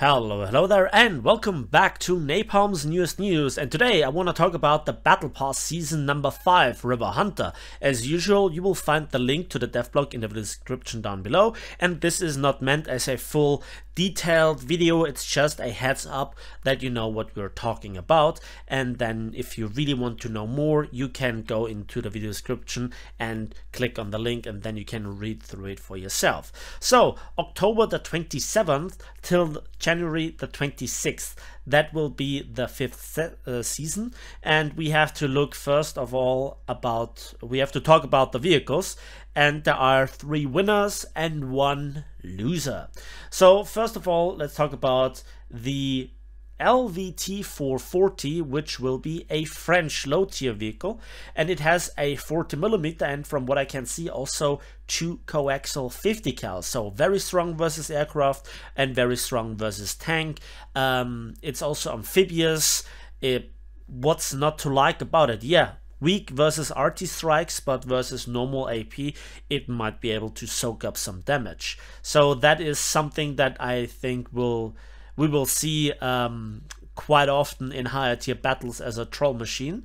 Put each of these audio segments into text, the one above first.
Hello, hello there, and welcome back to Napalm's newest news. And today I want to talk about the Battle Pass season number 5, River Hunter. As usual, you will find the link to the devlog in the description down below. And this is not meant as a full detailed video, it's just a heads up that you know what we're talking about. And then if you really want to know more, you can go into the video description and click on the link, and then you can read through it for yourself. So, October the 27th till January the 26th. That will be the fifth se uh, season. And we have to look first of all about, we have to talk about the vehicles. And there are three winners and one loser. So first of all, let's talk about the LVT 440, which will be a French low tier vehicle, and it has a 40 millimeter and from what I can see also two coaxial 50 cal. So very strong versus aircraft and very strong versus tank. Um, it's also amphibious. It, what's not to like about it? Yeah, weak versus arty strikes, but versus normal AP, it might be able to soak up some damage. So that is something that I think will we will see um, quite often in higher tier battles as a troll machine.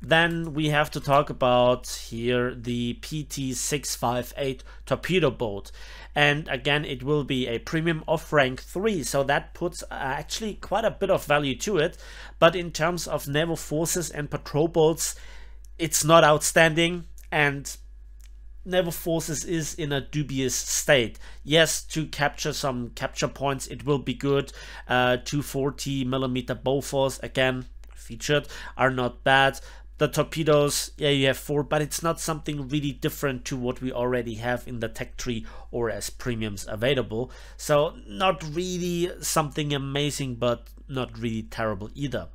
Then we have to talk about here the PT658 torpedo boat. And again, it will be a premium of rank 3, so that puts uh, actually quite a bit of value to it. But in terms of naval forces and patrol boats, it's not outstanding. And naval forces is in a dubious state. Yes, to capture some capture points, it will be good. Uh, 240 millimeter Bofors again featured are not bad. The torpedoes, yeah, you have four, but it's not something really different to what we already have in the tech tree or as premiums available. So not really something amazing, but not really terrible either.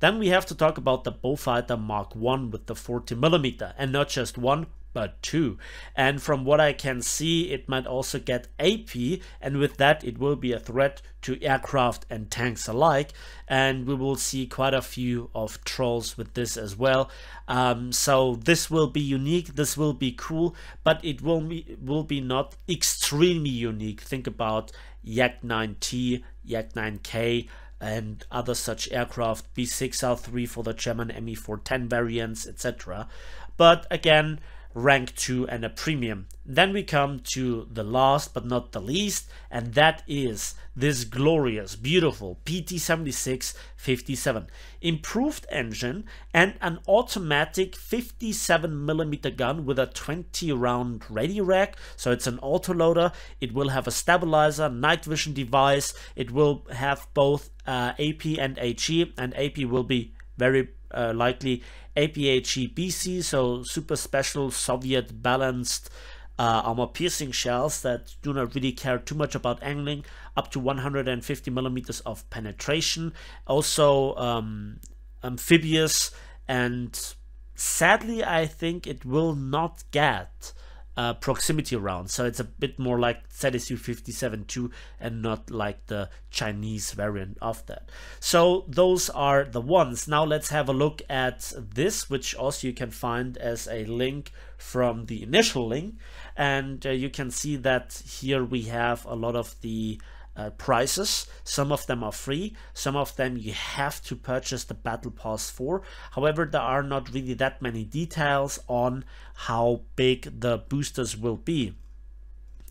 Then we have to talk about the Beaufighter Mark 1 with the 40 millimeter, and not just one, but 2. And from what I can see, it might also get AP, and with that, it will be a threat to aircraft and tanks alike. And we will see quite a few of trolls with this as well. Um, so this will be unique, this will be cool, but it will be, will be not extremely unique. Think about Yak 9T, Yak 9K, and other such aircraft, B6R3 for the German Me410 variants, etc. But again, rank 2 and a premium. Then we come to the last but not the least and that is this glorious beautiful PT7657 improved engine and an automatic 57mm gun with a 20 round ready rack. So it's an autoloader. It will have a stabilizer night vision device. It will have both uh, AP and HE and AP will be very uh, likely APHE BC, so super special Soviet balanced uh, armor piercing shells that do not really care too much about angling, up to 150 millimeters of penetration. Also um, amphibious, and sadly, I think it will not get uh, proximity round. So it's a bit more like ZSU 57-2 and not like the Chinese variant of that. So those are the ones. Now let's have a look at this, which also you can find as a link from the initial link. And uh, you can see that here we have a lot of the uh, prices. Some of them are free, some of them you have to purchase the battle pass for. However, there are not really that many details on how big the boosters will be.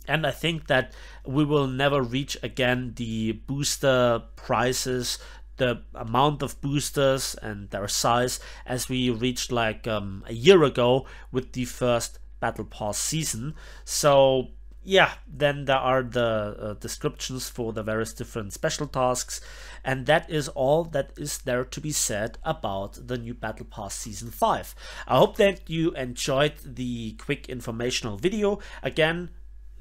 And I think that we will never reach again the booster prices the amount of boosters and their size as we reached like um, a year ago with the first battle pass season so yeah, then there are the uh, descriptions for the various different special tasks, and that is all that is there to be said about the new Battle Pass Season 5. I hope that you enjoyed the quick informational video. Again,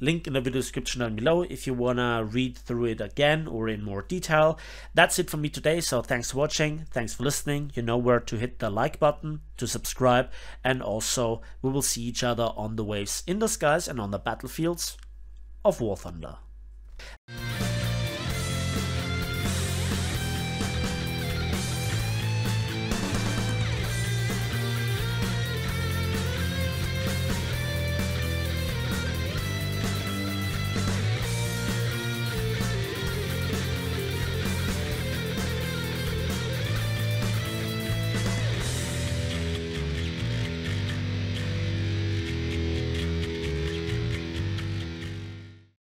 Link in the video description down below if you wanna read through it again or in more detail. That's it for me today, so thanks for watching, thanks for listening. You know where to hit the like button, to subscribe, and also we will see each other on the waves in the skies and on the battlefields of War Thunder.